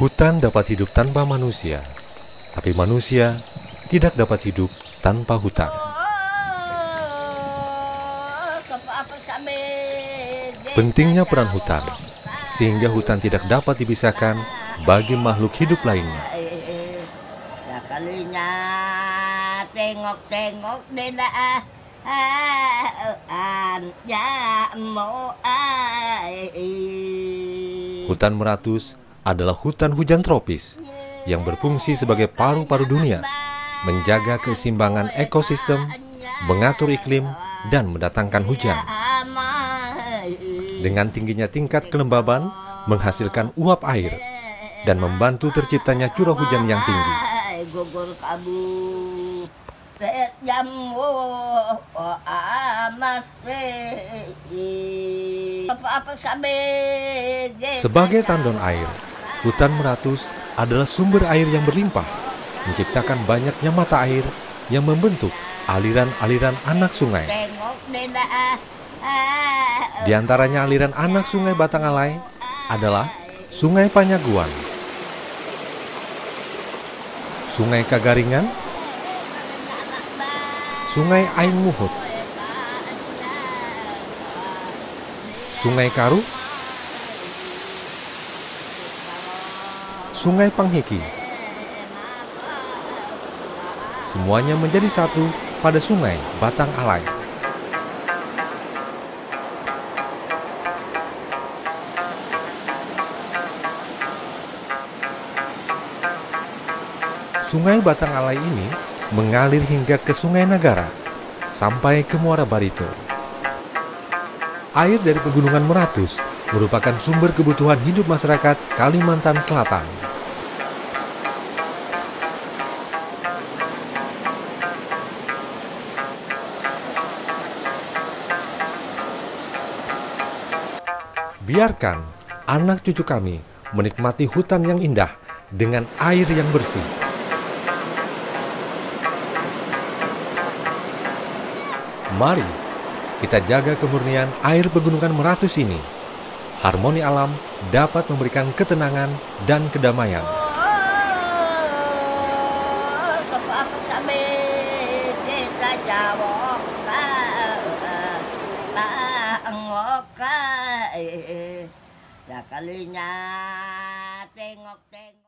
Hutan dapat hidup tanpa manusia, tapi manusia tidak dapat hidup tanpa hutan. Pentingnya peran hutan, sehingga hutan tidak dapat dipisahkan bagi makhluk hidup lainnya. Kalinya tengok-tengok deda Hutan meratus adalah hutan hujan tropis yang berfungsi sebagai paru-paru dunia, menjaga keseimbangan ekosistem, mengatur iklim, dan mendatangkan hujan. Dengan tingginya tingkat kelembaban, menghasilkan uap air, dan membantu terciptanya curah hujan yang tinggi. Sebagai tandon air, hutan meratus adalah sumber air yang berlimpah, menciptakan banyaknya mata air yang membentuk aliran-aliran anak sungai. Di antaranya aliran anak sungai Batangalai adalah Sungai Panyaguan, Sungai Kagaringan, Sungai Aing Muhut, Sungai Karu, Sungai Panghiki. Semuanya menjadi satu pada Sungai Batang Alai. Sungai Batang Alai ini mengalir hingga ke Sungai Nagara sampai ke Muara Barito. Air dari pegunungan Meratus merupakan sumber kebutuhan hidup masyarakat Kalimantan Selatan. Biarkan anak cucu kami menikmati hutan yang indah dengan air yang bersih. Mari kita jaga kemurnian air pegunungan Meratus ini. Harmoni alam dapat memberikan ketenangan dan kedamaian. Eh, eh, eh. ay, ay, ay. Tingok, tingok.